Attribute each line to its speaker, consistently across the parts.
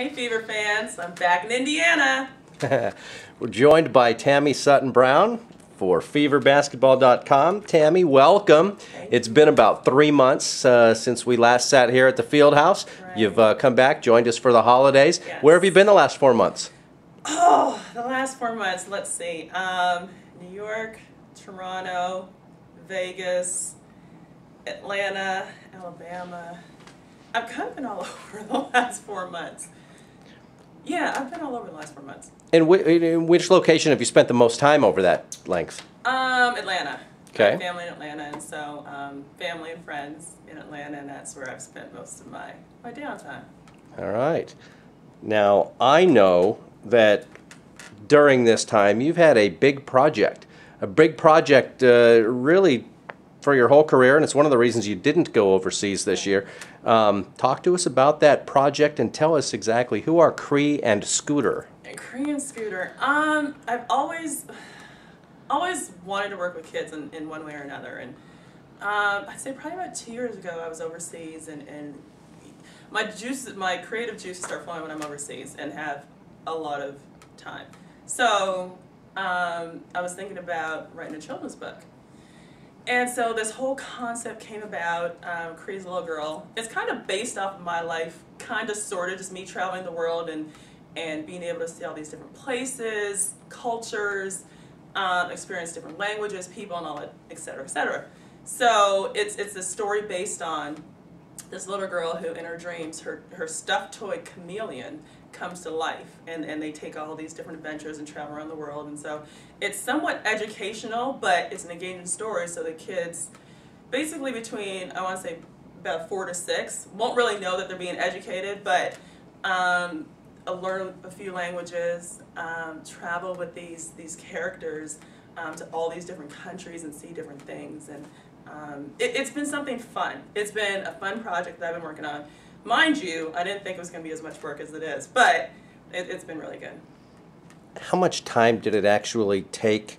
Speaker 1: Hey, Fever fans, I'm back in Indiana.
Speaker 2: We're joined by Tammy Sutton Brown for feverbasketball.com. Tammy, welcome. It's been about three months uh, since we last sat here at the field house.
Speaker 1: Right.
Speaker 2: You've uh, come back, joined us for the holidays.
Speaker 1: Yes.
Speaker 2: Where have you been the last four months?
Speaker 1: Oh, the last four months, let's see. Um, New York, Toronto, Vegas, Atlanta, Alabama. I've kind of been all over the last four months. Yeah, I've been all over the last four months.
Speaker 2: In, whi- in which location have you spent the most time over that length?
Speaker 1: Um, Atlanta.
Speaker 2: Okay.
Speaker 1: Family in Atlanta, and so um, family and friends in Atlanta, and that's where I've spent most of my, my downtime.
Speaker 2: All right. Now, I know that during this time you've had a big project, a big project uh, really for your whole career, and it's one of the reasons you didn't go overseas this year. Um, talk to us about that project and tell us exactly who are Cree and Scooter.
Speaker 1: Cree And scooter. Um, I've always, always wanted to work with kids in, in one way or another, and um, I'd say probably about two years ago I was overseas, and, and my juice, my creative juices start flowing when I'm overseas and have a lot of time. So um, I was thinking about writing a children's book. And so this whole concept came about, um, Little Girl. It's kind of based off of my life, kind of, sort of, just me traveling the world and, and being able to see all these different places, cultures, um, experience different languages, people, and all that, et cetera, et cetera. So it's, it's a story based on this little girl who, in her dreams, her, her stuffed toy chameleon comes to life, and, and they take all these different adventures and travel around the world. And so it's somewhat educational, but it's an engaging story, so the kids, basically between, I want to say, about four to six, won't really know that they're being educated, but um, learn a few languages, um, travel with these, these characters um, to all these different countries and see different things. And um, it, it's been something fun. It's been a fun project that I've been working on. Mind you, I didn't think it was going to be as much work as it is, but it, it's been really good.
Speaker 2: How much time did it actually take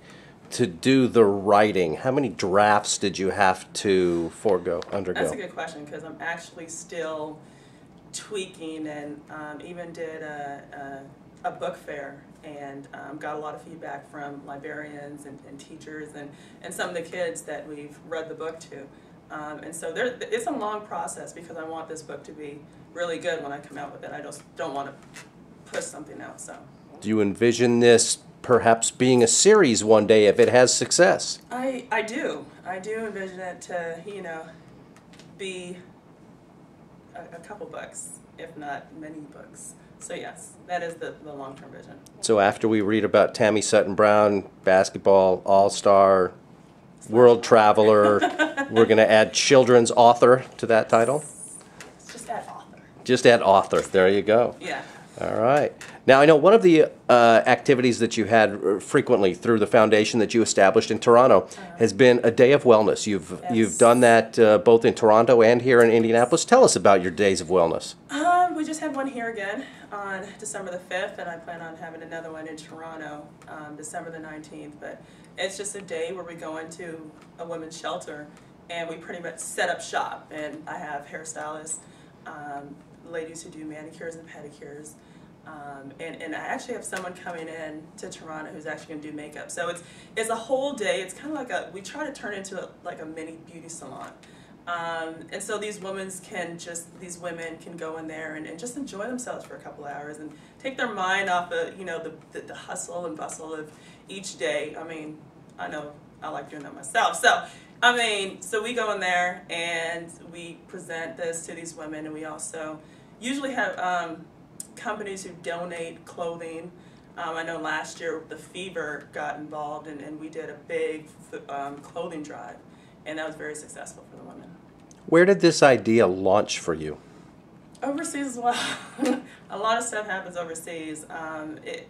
Speaker 2: to do the writing? How many drafts did you have to forego, undergo?
Speaker 1: That's a good question because I'm actually still tweaking and um, even did a, a, a book fair and um, got a lot of feedback from librarians and, and teachers and, and some of the kids that we've read the book to. Um, and so there, it's a long process because I want this book to be really good when I come out with it. I just don't want to push something out. So
Speaker 2: Do you envision this perhaps being a series one day if it has success?
Speaker 1: I, I do. I do envision it to, you know, be a, a couple books, if not many books. So yes, that is the, the long-term vision.
Speaker 2: So after we read about Tammy Sutton Brown, basketball all-star, world traveler, we're going to add children's author to that title.
Speaker 1: Just that author.
Speaker 2: Just add author. There you go.
Speaker 1: Yeah.
Speaker 2: All right. Now I know one of the uh, activities that you had uh, frequently through the foundation that you established in Toronto has been a day of wellness. You've
Speaker 1: Yes.
Speaker 2: you've done that uh, both in Toronto and here in Indianapolis. Tell us about your days of wellness.
Speaker 1: Um, we just had one here again on December the 5th, and I plan on having another one in Toronto um, December the 19th. But it's just a day where we go into a women's shelter and we pretty much set up shop. And I have hairstylists, um, ladies who do manicures and pedicures. Um, and, and I actually have someone coming in to Toronto who's actually going to do makeup. So it's it's a whole day. It's kind of like a we try to turn it into a, like a mini beauty salon. Um, and so these women can just these women can go in there and, and just enjoy themselves for a couple hours and take their mind off of you know the, the, the hustle and bustle of each day. I mean, I know I like doing that myself. So I mean, so we go in there and we present this to these women, and we also usually have um, companies who donate clothing. Um, I know last year the Fever got involved, and, and we did a big um, clothing drive, and that was very successful for the women.
Speaker 2: Where did this idea launch for you?
Speaker 1: Overseas as well. a lot of stuff happens overseas. Um, it,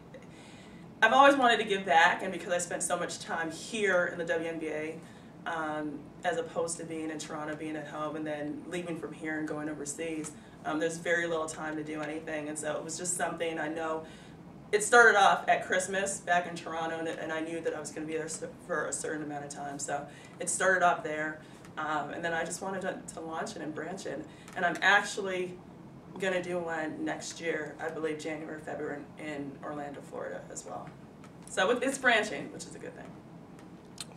Speaker 1: I've always wanted to give back, and because I spent so much time here in the WNBA, um, as opposed to being in Toronto, being at home, and then leaving from here and going overseas, um, there's very little time to do anything. And so it was just something I know. It started off at Christmas back in Toronto, and, and I knew that I was going to be there for a certain amount of time. So it started off there, um, and then I just wanted to, to launch it and branch it. And I'm actually going to do one next year, I believe January, February in Orlando, Florida as well. So it- it's branching, which is a good thing.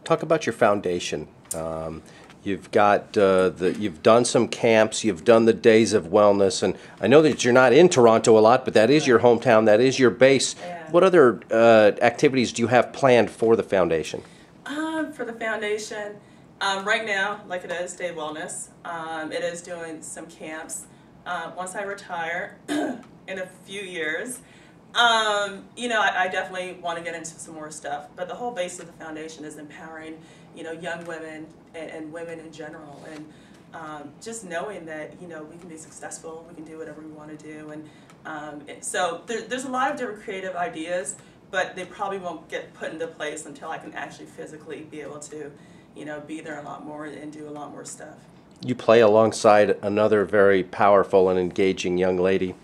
Speaker 2: Talk about your foundation. Um, you've got uh, the you've done some camps. You've done the days of wellness, and I know that you're not in Toronto a lot, but that is your hometown. That is your base.
Speaker 1: Yeah.
Speaker 2: What other uh, activities do you have planned for the foundation?
Speaker 1: Um, for the foundation, um, right now, like it is Day Wellness, um, it is doing some camps. Uh, once I retire in a few years, um, you know, I, I definitely want to get into some more stuff. But the whole base of the foundation is empowering, you know, young women and, and women in general, and um, just knowing that you know we can be successful, we can do whatever we want to do, and um, so there, there's a lot of different creative ideas, but they probably won't get put into place until I can actually physically be able to, you know, be there a lot more and do a lot more stuff.
Speaker 2: You play alongside another very powerful and engaging young lady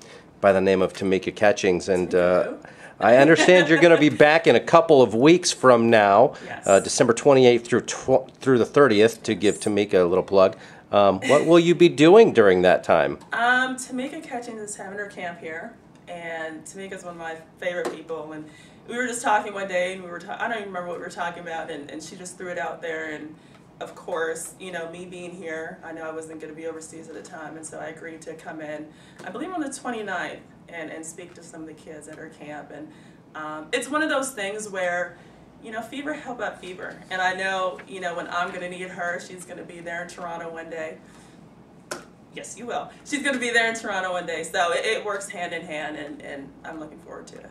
Speaker 2: by the name of Tamika Catchings, and uh, I understand you're going to be back in a couple of weeks from now,
Speaker 1: Yes.
Speaker 2: uh, December 28th through tw- through the 30th, to give Tamika a little plug. Um, what will you be doing during that time?
Speaker 1: Um, Tamika Catchings is having her camp here, and Tamika's one of my favorite people. And we were just talking one day, and we were ta- I don't even remember what we were talking about, and, and she just threw it out there. And of course, you know, me being here, I know I wasn't going to be overseas at the time, and so I agreed to come in, I believe on the 29th, and, and speak to some of the kids at her camp. And um, it's one of those things where, you know, fever help out fever. And I know, you know, when I'm going to need her, she's going to be there in Toronto one day. Yes, you will. She's going to be there in Toronto one day. So it, it works hand in hand, and, and I'm looking forward to it.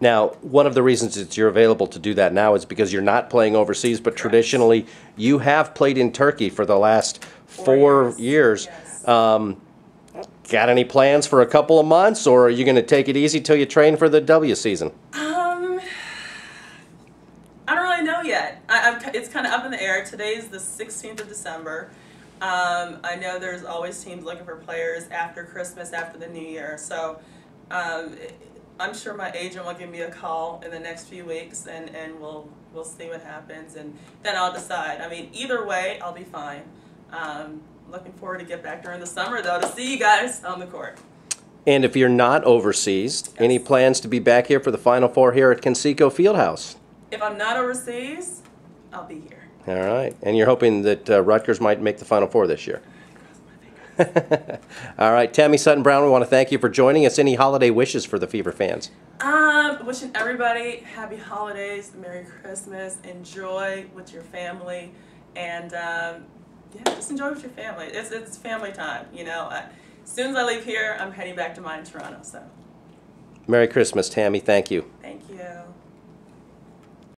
Speaker 2: Now, one of the reasons that you're available to do that now is because you're not playing overseas, but traditionally you have played in Turkey for the last four, years.
Speaker 1: Yes.
Speaker 2: Um, got any plans for a couple of months, or are you going to take it easy till you train for the W season?
Speaker 1: Um, I don't really know yet. I, it's kind of up in the air. Today's the 16th of December. Um, I know there's always teams looking for players after Christmas, after the New Year. So um, I'm sure my agent will give me a call in the next few weeks, and, and we'll we'll see what happens, and then I'll decide. I mean, either way, I'll be fine. Um, looking forward to get back during the summer though to see you guys on the court.
Speaker 2: And if you're not overseas, any plans to be back here for the Final Four here at Conseco Fieldhouse?
Speaker 1: If I'm not overseas, I'll be here.
Speaker 2: All right. And you're hoping that uh, Rutgers might make the Final Four this year? All right. Tammy Sutton Brown, we want to thank you for joining us. Any holiday wishes for the Fever fans?
Speaker 1: Um, wishing everybody happy holidays, Merry Christmas, enjoy with your family, and um, yeah, just enjoy with your family. It's it's family time, you know. I, as soon as I leave here, I'm heading back to mine in Toronto. So.
Speaker 2: Merry Christmas, Tammy. Thank you. Thank you.